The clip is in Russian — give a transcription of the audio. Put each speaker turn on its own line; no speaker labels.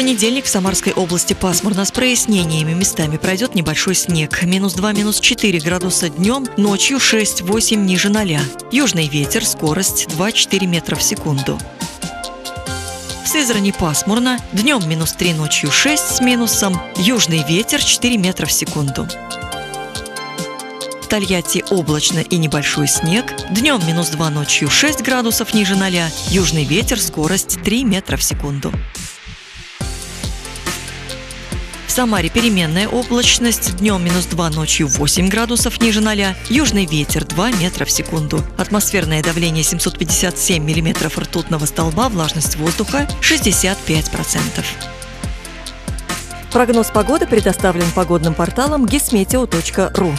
понедельник в Самарской области пасмурно с прояснениями. Местами пройдет небольшой снег. Минус 2, минус 4 градуса днем, ночью 6-8 ниже 0. Южный ветер, скорость 2-4 метра в секунду. В Сызрани пасмурно, днем минус 3, ночью 6 с минусом, южный ветер 4 метра в секунду. В Тольятти облачно и небольшой снег, днем минус 2, ночью 6 градусов ниже 0, южный ветер, скорость 3 метра в секунду. В Самаре переменная облачность, днем минус 2, ночью 8 градусов ниже 0, южный ветер 2 метра в секунду. Атмосферное давление 757 миллиметров ртутного столба, влажность воздуха 65%. Прогноз погоды предоставлен погодным порталом gismeteo.ru.